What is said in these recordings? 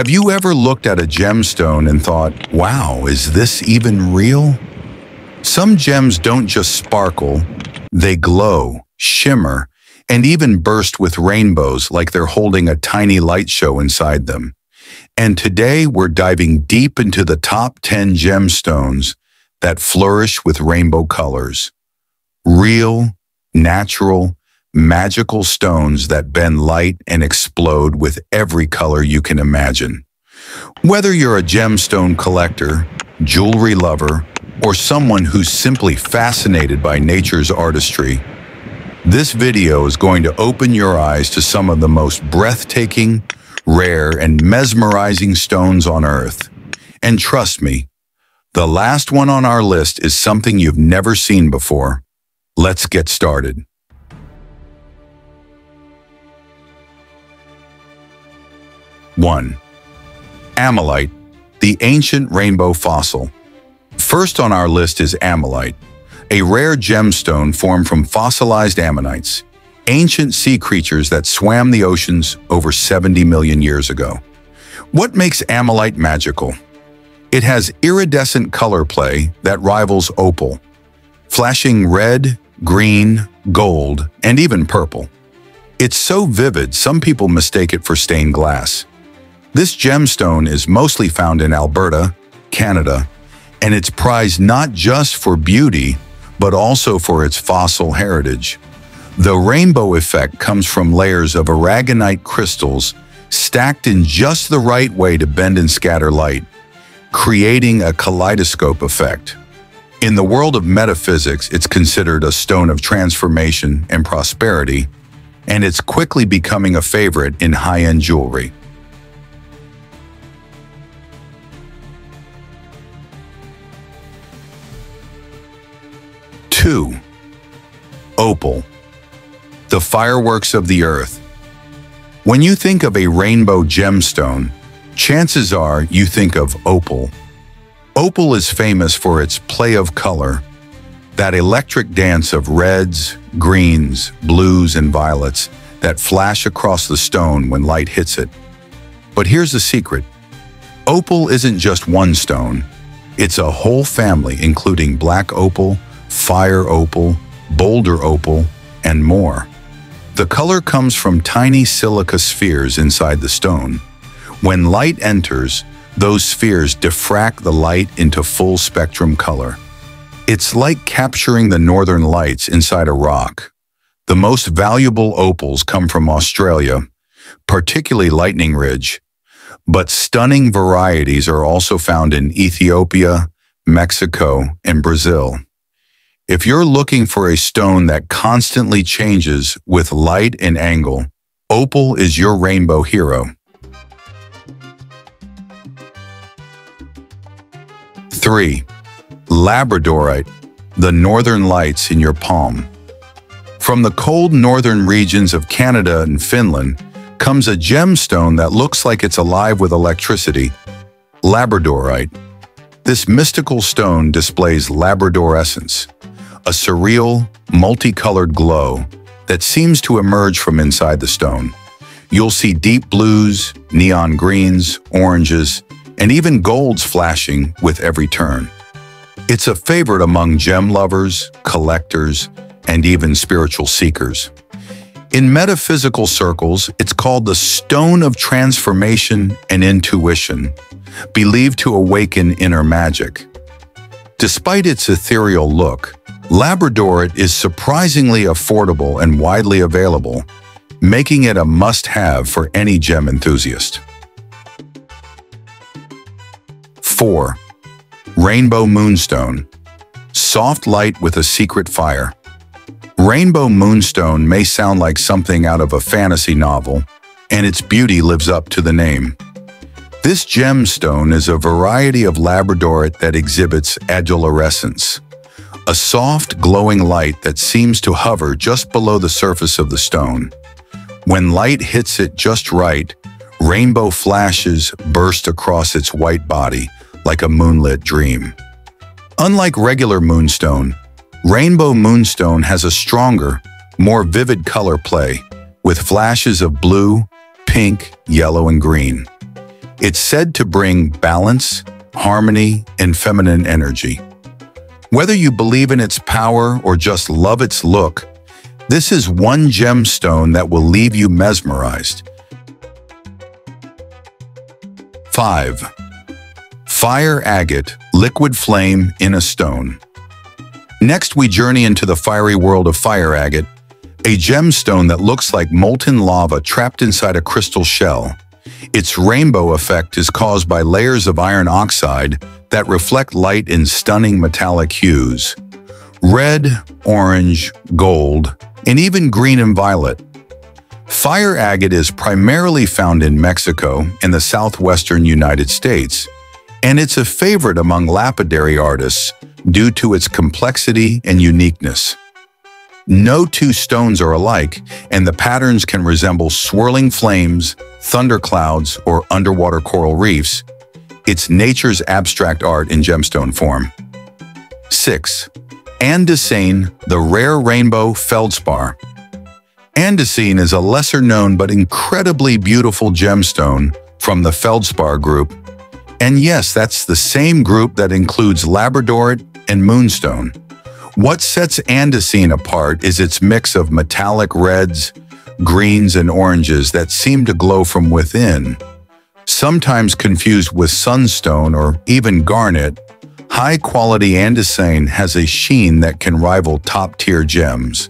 Have you ever looked at a gemstone and thought, wow, is this even real? Some gems don't just sparkle, they glow, shimmer, and even burst with rainbows like they're holding a tiny light show inside them. And today we're diving deep into the top 10 gemstones that flourish with rainbow colors. Real, natural, magical stones that bend light and explode with every color you can imagine. Whether you're a gemstone collector, jewelry lover, or someone who's simply fascinated by nature's artistry, this video is going to open your eyes to some of the most breathtaking, rare, and mesmerizing stones on Earth. And trust me, the last one on our list is something you've never seen before. Let's get started. One, Ammolite, the ancient rainbow fossil. First on our list is ammolite, a rare gemstone formed from fossilized ammonites, ancient sea creatures that swam the oceans over 70 million years ago. What makes ammolite magical? It has iridescent color play that rivals opal, flashing red, green, gold, and even purple. It's so vivid some people mistake it for stained glass. This gemstone is mostly found in Alberta, Canada, and it's prized not just for beauty, but also for its fossil heritage. The rainbow effect comes from layers of aragonite crystals stacked in just the right way to bend and scatter light, creating a kaleidoscope effect. In the world of metaphysics, it's considered a stone of transformation and prosperity, and it's quickly becoming a favorite in high-end jewelry. 2. Opal The fireworks of the earth. When you think of a rainbow gemstone, chances are you think of opal. Opal is famous for its play of color, that electric dance of reds, greens, blues, and violets that flash across the stone when light hits it. But here's the secret. Opal isn't just one stone. It's a whole family including black opal, fire opal, boulder opal, and more. The color comes from tiny silica spheres inside the stone. When light enters, those spheres diffract the light into full spectrum color. It's like capturing the northern lights inside a rock. The most valuable opals come from Australia, particularly Lightning Ridge, but stunning varieties are also found in Ethiopia, Mexico, and Brazil. If you're looking for a stone that constantly changes with light and angle, opal is your rainbow hero. 3. Labradorite, the northern lights in your palm. From the cold northern regions of Canada and Finland comes a gemstone that looks like it's alive with electricity, labradorite. This mystical stone displays labradorescence, a surreal, multicolored glow that seems to emerge from inside the stone. You'll see deep blues, neon greens, oranges, and even golds flashing with every turn. It's a favorite among gem lovers, collectors, and even spiritual seekers. In metaphysical circles, it's called the stone of transformation and intuition, believed to awaken inner magic. Despite its ethereal look, Labradorite is surprisingly affordable and widely available, making it a must-have for any gem enthusiast. 4. Rainbow Moonstone Soft light with a secret fire. Rainbow Moonstone may sound like something out of a fantasy novel, and its beauty lives up to the name. This gemstone is a variety of labradorite that exhibits adularescence, a soft, glowing light that seems to hover just below the surface of the stone. When light hits it just right, rainbow flashes burst across its white body like a moonlit dream. Unlike regular moonstone, rainbow moonstone has a stronger, more vivid color play, with flashes of blue, pink, yellow, and green. It's said to bring balance, harmony, and feminine energy. Whether you believe in its power or just love its look, this is one gemstone that will leave you mesmerized. 5. Fire Agate, Liquid Flame in a Stone. Next, we journey into the fiery world of fire agate, a gemstone that looks like molten lava trapped inside a crystal shell. Its rainbow effect is caused by layers of iron oxide that reflect light in stunning metallic hues. Red, orange, gold, and even green and violet. Fire agate is primarily found in Mexico and the southwestern United States, and it's a favorite among lapidary artists due to its complexity and uniqueness. No two stones are alike, and the patterns can resemble swirling flames, thunderclouds, or underwater coral reefs. It's nature's abstract art in gemstone form. 6. Andesine, the rare rainbow feldspar. Andesine is a lesser-known but incredibly beautiful gemstone from the feldspar group. And yes, that's the same group that includes labradorite and moonstone. What sets andesine apart is its mix of metallic reds, greens, and oranges that seem to glow from within. Sometimes confused with sunstone or even garnet, high-quality andesine has a sheen that can rival top-tier gems.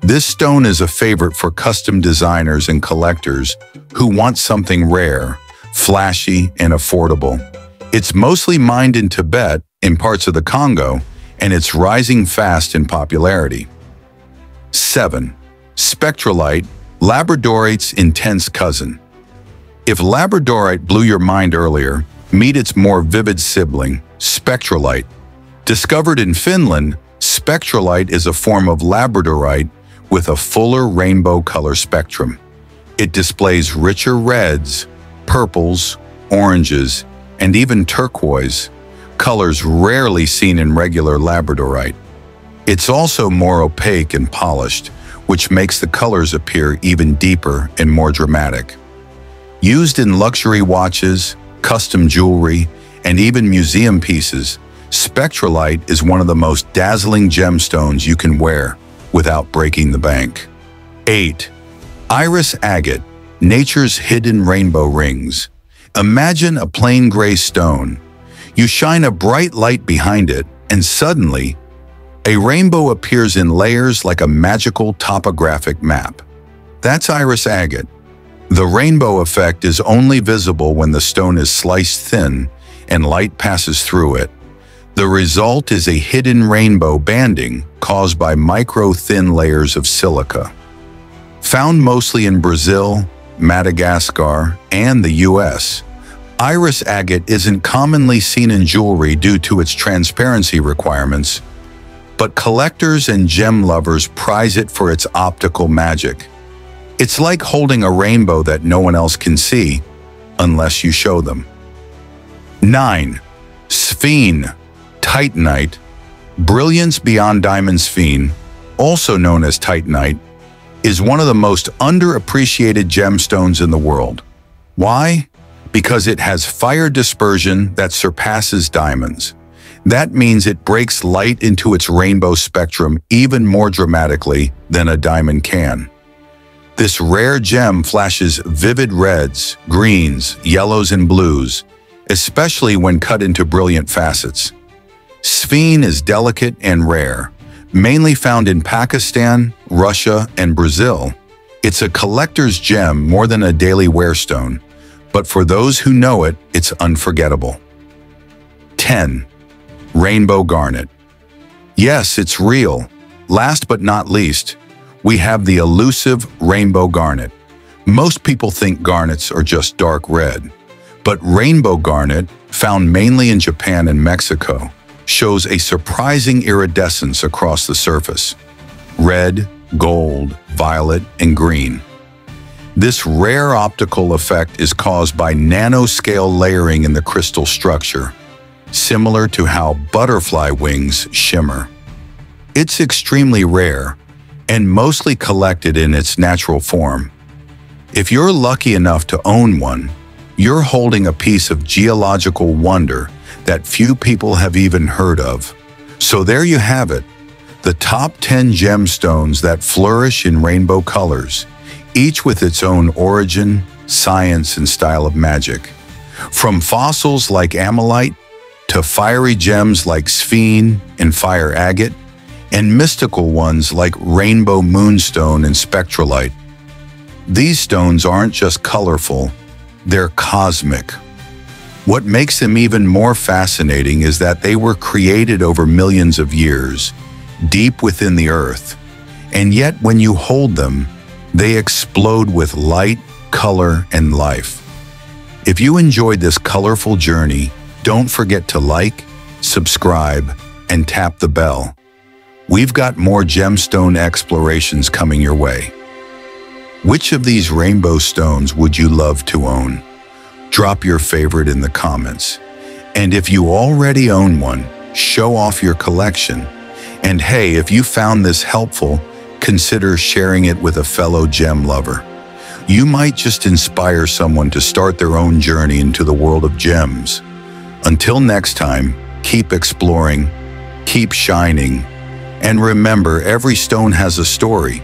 This stone is a favorite for custom designers and collectors who want something rare, flashy, and affordable. It's mostly mined in Tibet, in parts of the Congo, and it's rising fast in popularity. 7. Spectrolite, Labradorite's intense cousin. If Labradorite blew your mind earlier, meet its more vivid sibling, Spectrolite. Discovered in Finland, Spectrolite is a form of Labradorite with a fuller rainbow color spectrum. It displays richer reds, purples, oranges, and even turquoise, colors rarely seen in regular Labradorite. It's also more opaque and polished, which makes the colors appear even deeper and more dramatic. Used in luxury watches, custom jewelry, and even museum pieces, Spectrolite is one of the most dazzling gemstones you can wear without breaking the bank. 8. Iris Agate, Nature's Hidden Rainbow Rings. Imagine a plain gray stone, you shine a bright light behind it, and suddenly, a rainbow appears in layers like a magical topographic map. That's iris agate. The rainbow effect is only visible when the stone is sliced thin and light passes through it. The result is a hidden rainbow banding caused by micro-thin layers of silica. Found mostly in Brazil, Madagascar, and the U.S., Iris agate isn't commonly seen in jewelry due to its transparency requirements, but collectors and gem lovers prize it for its optical magic. It's like holding a rainbow that no one else can see, unless you show them. 9. Sphene, Titanite, Brilliance Beyond Diamond Sphene, also known as Titanite, is one of the most underappreciated gemstones in the world. Why? Because it has fire dispersion that surpasses diamonds. That means it breaks light into its rainbow spectrum even more dramatically than a diamond can. This rare gem flashes vivid reds, greens, yellows, and blues, especially when cut into brilliant facets. Sphene is delicate and rare, mainly found in Pakistan, Russia, and Brazil. It's a collector's gem more than a daily wear stone, but for those who know it, it's unforgettable. 10. Rainbow Garnet. Yes, it's real. Last but not least, we have the elusive rainbow garnet. Most people think garnets are just dark red, but rainbow garnet, found mainly in Japan and Mexico, shows a surprising iridescence across the surface. Red, gold, violet, and green. This rare optical effect is caused by nanoscale layering in the crystal structure, similar to how butterfly wings shimmer. It's extremely rare and mostly collected in its natural form. If you're lucky enough to own one, you're holding a piece of geological wonder that few people have even heard of. So there you have it, the top 10 gemstones that flourish in rainbow colors, each with its own origin, science, and style of magic. From fossils like ammolite to fiery gems like sphene and fire agate, and mystical ones like rainbow moonstone and spectrolite. These stones aren't just colorful, they're cosmic. What makes them even more fascinating is that they were created over millions of years, deep within the earth, and yet when you hold them, they explode with light, color, and life. If you enjoyed this colorful journey, don't forget to like, subscribe, and tap the bell. We've got more gemstone explorations coming your way. Which of these rainbow stones would you love to own? Drop your favorite in the comments. And if you already own one, show off your collection. And hey, if you found this helpful, consider sharing it with a fellow gem lover. You might just inspire someone to start their own journey into the world of gems. Until next time, keep exploring, keep shining, and remember every stone has a story,